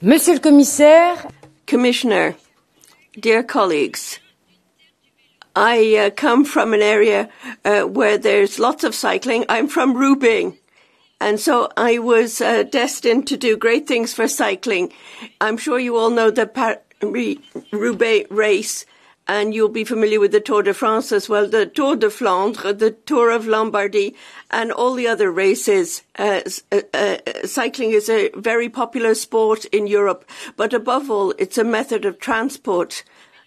Monsieur le Commissaire, Commissioner, dear colleagues, I uh, come from an area uh, where there's lots of cycling. I'm from Roubaix. And so I was uh, destined to do great things for cycling. I'm sure you all know the Paris-Roubaix race and you'll be familiar with the Tour de France as well, the Tour de Flandre, the Tour of Lombardy, and all the other races. Uh, uh, uh, cycling is a very popular sport in Europe, but above all, it's a method of transport,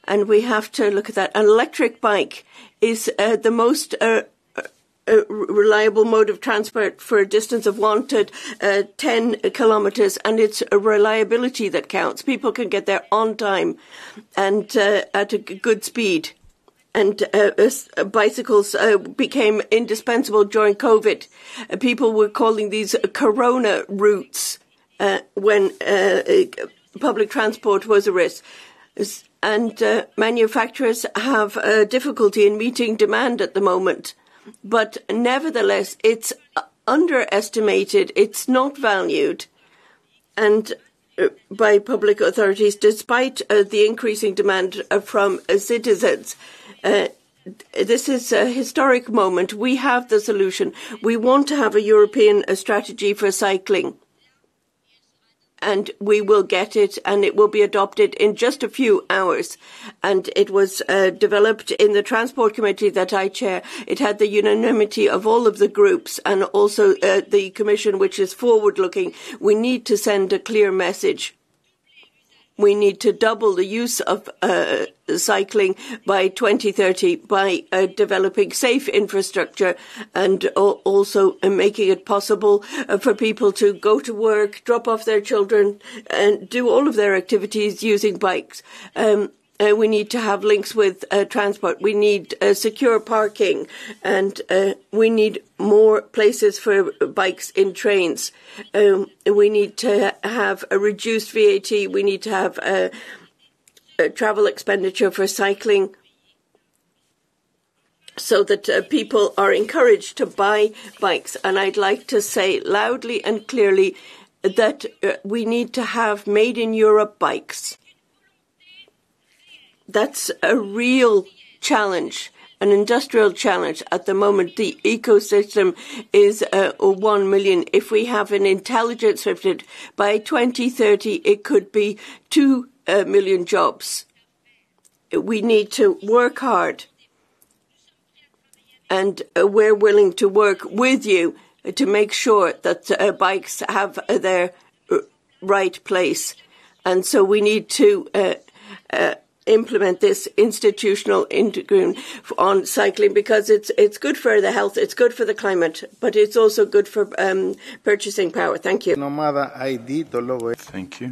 and we have to look at that. An electric bike is uh, the most uh, a reliable mode of transport for a distance of one to uh, 10 kilometres, and it's reliability that counts. People can get there on time and uh, at a good speed. And uh, uh bicycles uh, became indispensable during COVID. Uh, people were calling these corona routes when public transport was a risk. And manufacturers have difficulty in meeting demand at the moment but nevertheless, it's underestimated, it's not valued, and uh, by public authorities, despite uh, the increasing demand uh, from uh, citizens. Uh, this is a historic moment. We have the solution. We want to have a European uh, strategy for cycling and we will get it and it will be adopted in just a few hours. And it was uh, developed in the Transport Committee that I chair. It had the unanimity of all of the groups and also uh, the Commission, which is forward looking. We need to send a clear message we need to double the use of uh, cycling by 2030 by uh, developing safe infrastructure and also making it possible uh, for people to go to work, drop off their children, and do all of their activities using bikes. Um, we need to have links with uh, transport. We need uh, secure parking, and uh, we need more places for bikes in trains. Um, we need to have a reduced VAT. We need to have a, a travel expenditure for cycling so that uh, people are encouraged to buy bikes. And I'd like to say loudly and clearly that uh, we need to have made in Europe bikes that's a real challenge an industrial challenge at the moment. The ecosystem is uh, 1 million. If we have an intelligent Swifted, by 2030 it could be 2 uh, million jobs. We need to work hard and uh, we're willing to work with you to make sure that uh, bikes have their uh, right place. And so we need to uh, implement this institutional integration on cycling because it's it's good for the health, it's good for the climate, but it's also good for um, purchasing power. Thank you. Thank you.